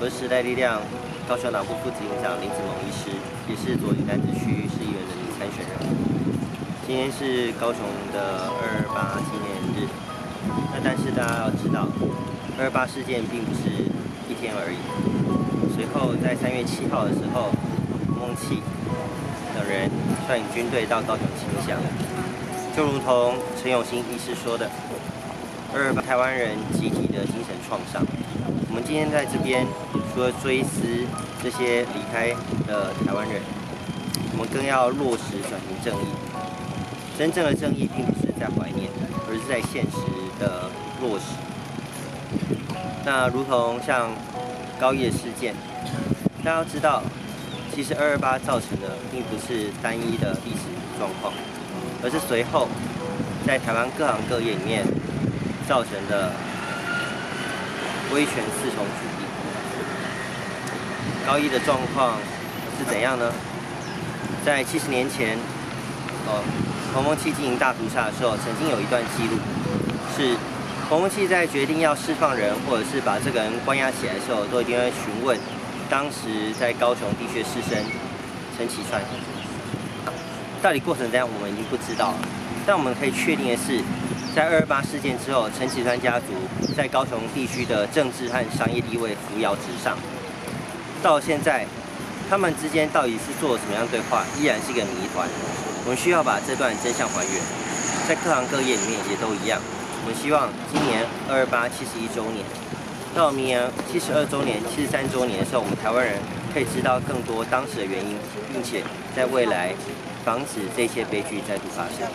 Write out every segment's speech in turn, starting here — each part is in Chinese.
我是时代力量高雄党部副执行长林子萌医师，也是左营南子区市议员的女参选人。今天是高雄的二二八纪念日，那但是大家要知道，二二八事件并不是一天而已。随后在三月七号的时候，孟启等人率领军队到高雄清乡，就如同陈永新医师说的，二二八台湾人集体的精神创伤。我们今天在这边，除了追思这些离开的台湾人，我们更要落实转型正义。真正的正义并不是在怀念，而是在现实的落实。那如同像高叶事件，大家要知道，其实二二八造成的并不是单一的历史状况，而是随后在台湾各行各业里面造成的。威权四重主义，高一的状况是怎样呢？在七十年前，哦，彭孟七进行大屠杀的时候，曾经有一段记录，是彭孟七在决定要释放人，或者是把这个人关押起来的时候，都一定会询问当时在高雄地区士绅陈其川，到底过程怎样，我们已经不知道了。但我们可以确定的是。在二二八事件之后，陈启川家族在高雄地区的政治和商业地位扶摇直上。到现在，他们之间到底是做了什么样对话，依然是一个谜团。我们需要把这段真相还原。在各行各业里面也都一样。我们希望今年二二八七十一周年，到明年七十二周年、七十三周年的时候，我们台湾人可以知道更多当时的原因，并且在未来。防止这些悲剧再度发生。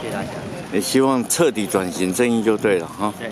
谢谢大家。也希望彻底转型正义就对了哈。对。